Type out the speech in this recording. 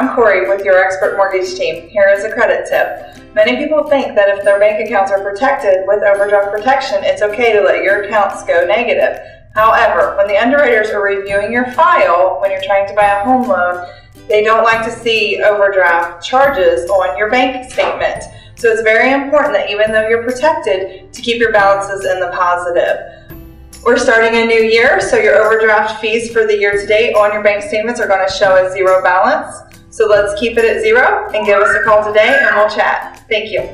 I'm Corey with your expert mortgage team. Here is a credit tip. Many people think that if their bank accounts are protected with overdraft protection, it's okay to let your accounts go negative. However, when the underwriters are reviewing your file when you're trying to buy a home loan, they don't like to see overdraft charges on your bank statement. So it's very important that even though you're protected, to keep your balances in the positive. We're starting a new year, so your overdraft fees for the year to date on your bank statements are going to show a zero balance. So let's keep it at zero and give us a call today and we'll chat. Thank you.